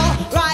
Right.